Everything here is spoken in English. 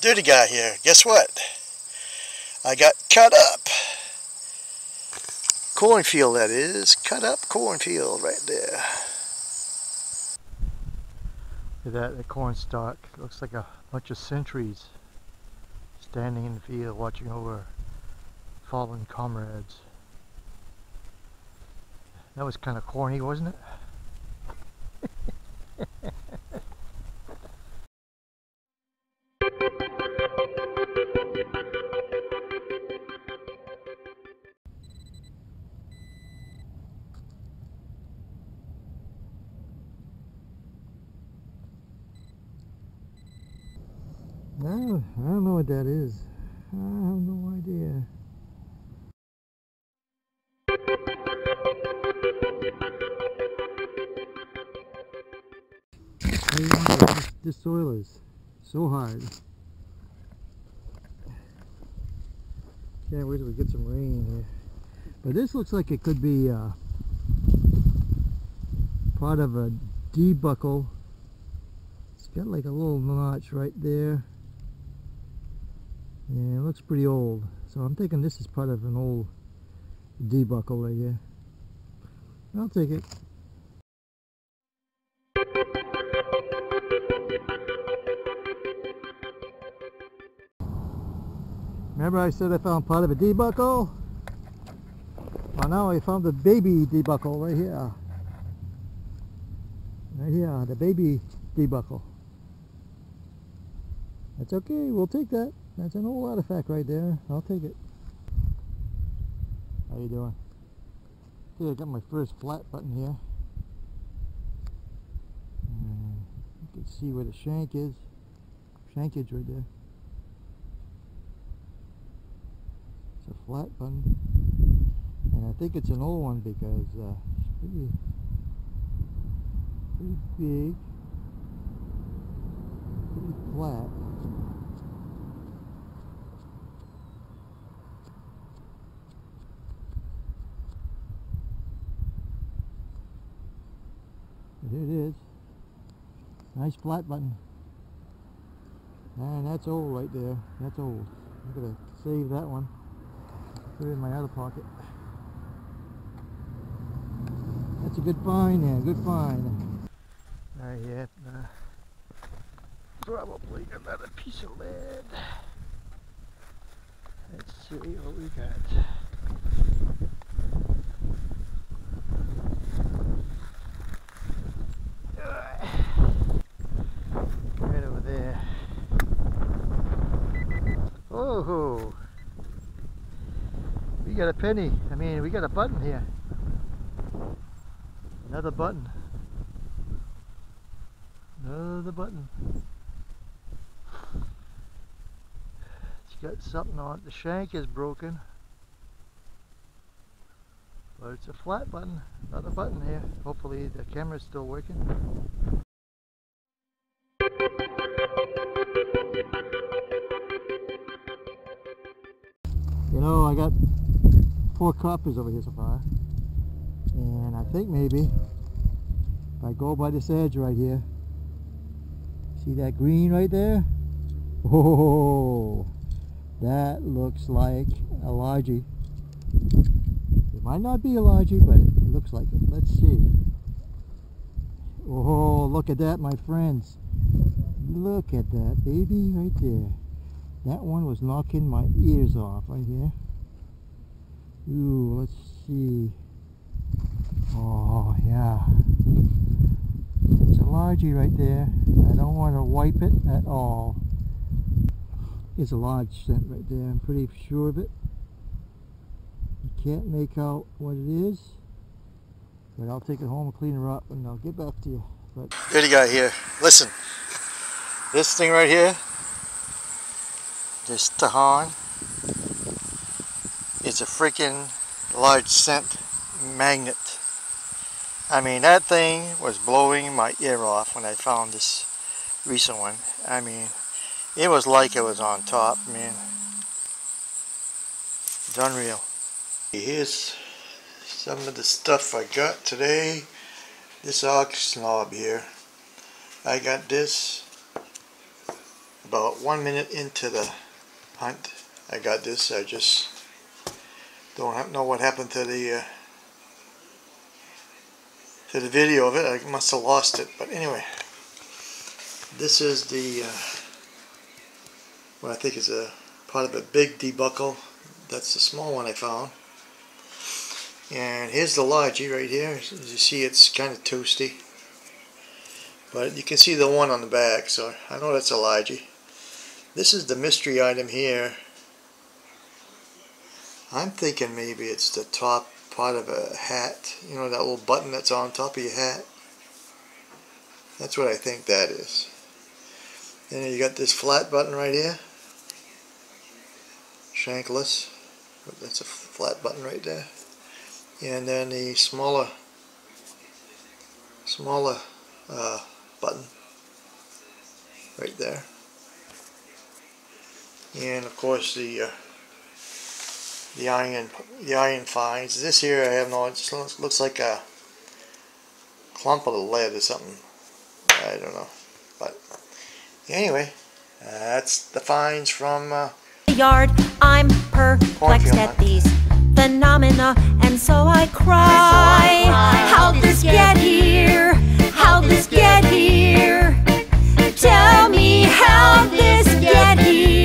Dirty Guy here. Guess what? I got cut up. Cornfield that is. Cut up cornfield right there. Look at that, the corn stalk. Looks like a bunch of sentries standing in the field watching over fallen comrades. That was kind of corny, wasn't it? I don't know what that is. I have no idea. This, this soil is so hard. Can't wait till we get some rain here. But this looks like it could be uh, part of a D-buckle. It's got like a little notch right there. Yeah, it looks pretty old. So I'm thinking this is part of an old D-buckle right here. I'll take it. Remember I said I found part of a D-buckle? Well now I found the baby D-buckle right here. Right here, the baby D-buckle. That's okay, we'll take that. That's an old artifact right there. I'll take it. How you doing? Okay, I got my first flat button here. You can see where the shank is. Shankage right there. It's a flat button. And I think it's an old one because uh, it's pretty, pretty big. Pretty flat. Here it is. Nice flat button. And that's old right there. That's old. I'm going to save that one. Put it in my other pocket. That's a good find there. Good find. Not yet. Uh, probably another piece of lead. Let's see what we got. Right over there. We got a penny. I mean, we got a button here. Another button. Another button. It's got something on it. The shank is broken. But it's a flat button. Another button here. Hopefully the camera's still working. Know, I got four coppers over here so far. And I think maybe if I go by this edge right here, see that green right there? Oh, that looks like a largie. It might not be a largie, but it looks like it. Let's see. Oh, look at that, my friends. Look at that, baby, right there. That one was knocking my ears off right here. Ooh, let's see. Oh, yeah. It's a largie right there. I don't want to wipe it at all. It's a large cent right there. I'm pretty sure of it. You can't make out what it is. But I'll take it home and clean her up and I'll get back to you. But you guy here. Listen. This thing right here. This Tejon. It's a freaking large cent magnet. I mean, that thing was blowing my ear off when I found this recent one. I mean, it was like it was on top, man. It's unreal. Here's some of the stuff I got today. This ox snob here. I got this About one minute into the hunt, I got this. I just don't know what happened to the uh, to the video of it. I must have lost it. But anyway, this is the uh, what I think is a part of a big D-buckle. That's the small one I found. And here's the largie right here. As you see, it's kind of toasty. But you can see the one on the back, so I know that's a largie. This is the mystery item here. I'm thinking maybe it's the top part of a hat. You know that little button that's on top of your hat? That's what I think that is. Then you got this flat button right here. Shankless. That's a flat button right there. And then the smaller, smaller uh, button right there and of course the uh, the iron the iron fines. This here I have no. It just looks, looks like a clump of lead or something. I don't know, but anyway, uh, that's the fines from. Uh, the yard, I'm perplexed at these phenomena, and so I cry. And so I cry. How'd this get here? How'd this get here? Tell me how this get here.